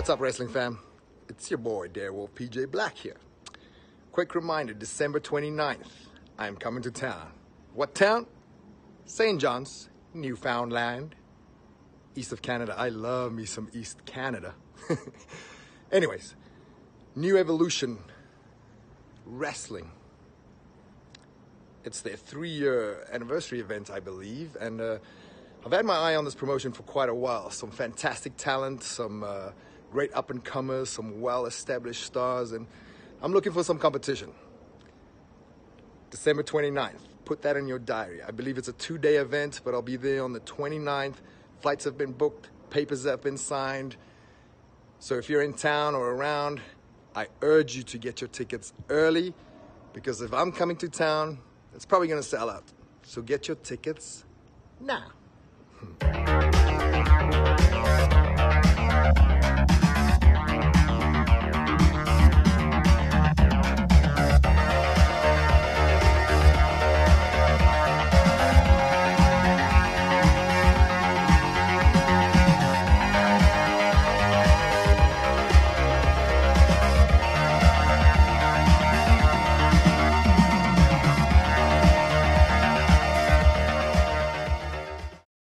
what's up, wrestling fam? It's your boy, Darewolf PJ Black here. Quick reminder December 29th, I am coming to town. What town? St. John's, Newfoundland, east of Canada. I love me some East Canada. Anyways, New Evolution Wrestling. It's their three year anniversary event, I believe, and uh, I've had my eye on this promotion for quite a while. Some fantastic talent, some uh, great up and comers, some well established stars, and I'm looking for some competition. December 29th. Put that in your diary. I believe it's a two day event, but I'll be there on the 29th. Flights have been booked, papers have been signed. So if you're in town or around, I urge you to get your tickets early because if I'm coming to town, it's probably going to sell out. So get your tickets now.